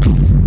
two.